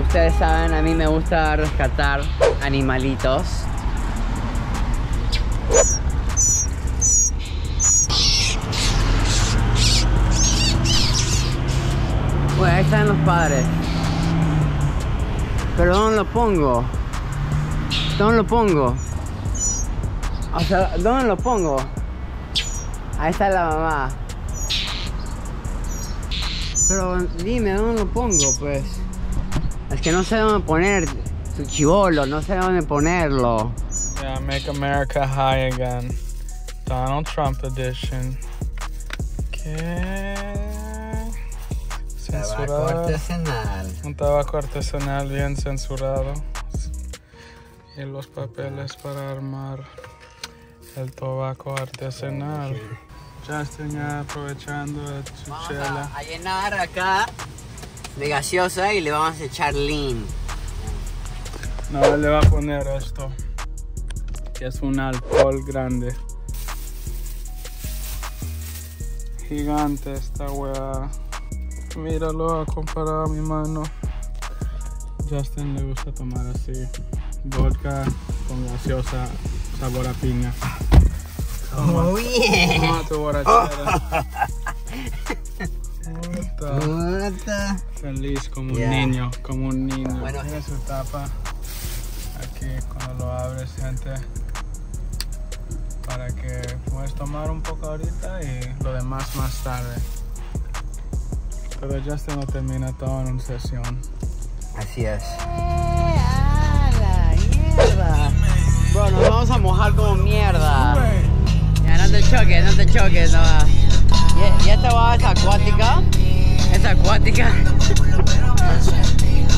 ustedes saben, a mí me gusta rescatar animalitos. Bueno, ahí están los padres. Pero ¿dónde lo pongo? ¿Dónde lo pongo? O sea, ¿dónde lo pongo? Ahí está la mamá. Pero dime, ¿dónde lo pongo? Pues. Es que no sé dónde poner su chivolo, no sé dónde ponerlo. Yeah, make America high again. Donald Trump edition. ¿Qué? Censurado. artesanal. Un tabaco artesanal bien censurado. Y los papeles para armar el tabaco artesanal. Justin ya aprovechando su Vamos chela. a, a llenar acá de gaseosa y le vamos a echar lean. No, le va a poner esto. Que es un alcohol grande. Gigante esta weá. Míralo a comparar a mi mano. Justin le gusta tomar así. Vodka con gaseosa, sabor a piña. Oh yeah. Toma tu borrachera. Puta. Puta. Feliz como un Yeah. niño, como un niño. Bueno, Mira su tapa. Aquí cuando lo abres, gente. Para que puedas tomar un poco ahorita y lo demás más tarde. Pero ya se no termina todo en una sesión. Así es. Choques, no te choques, no. ¿Y, y esta va es acuática? ¿Es acuática?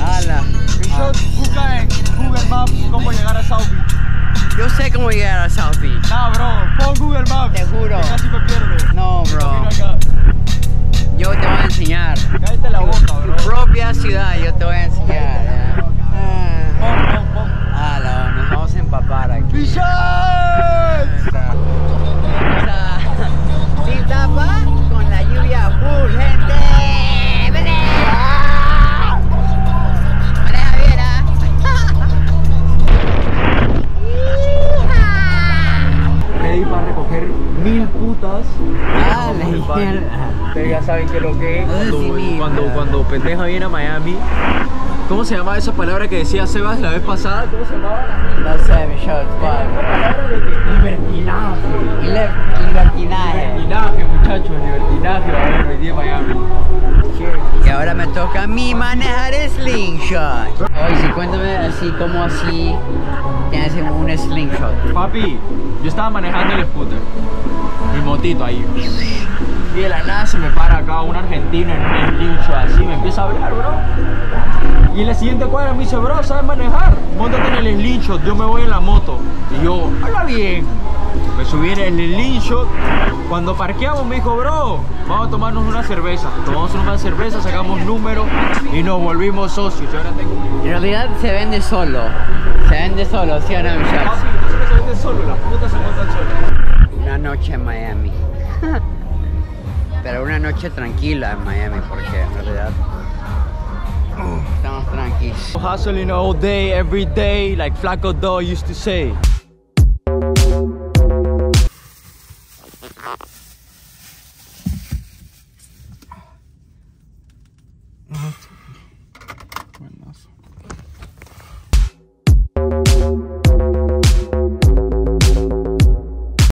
¡Hala! busca en Google Maps cómo llegar a South Yo sé cómo llegar a South Beach. Nah, bro, pon Google Maps. Te juro. Casi me pierdo. No, bro. Yo te voy a enseñar. Cállate la boca, bro. Tu propia ciudad, yo te voy a enseñar. Recoger mil putas. Ah, la. Ustedes ya saben que lo que es cuando, cuando, cuando pendeja viene a Miami. ¿Cómo se llama esa palabra que decía Sebas la vez pasada? ¿Cómo se llamaba? No sé, libertinaje. Liber- Libertinaje. Libertinaje, muchachos, libertinaje a Miami. Ahora me toca a mí manejar slingshot. Oye, sí, cuéntame así, como así tienes un slingshot. Papi, yo estaba manejando el scooter, mi motito ahí. Y de la nada se me para acá un argentino en un lincho así, me empieza a hablar, bro. Y en la siguiente cuadra me dice, bro, ¿sabes manejar? Móntate en el slingshot, yo me voy en la moto. Y yo, habla bien. Me subí en el slingshot. Cuando parqueamos me dijo, bro, vamos a tomarnos una cerveza. Tomamos una cerveza, sacamos número y nos volvimos socios. Yo ahora tengo... En realidad se vende solo. Se vende solo, ¿sí o no? Papi, no se vende solo, las putas se montan solas. Una noche en Miami. Pero una noche tranquila en Miami, porque en realidad estamos tranquilos. Hustling all day, every day, like Flaco Doe used to say.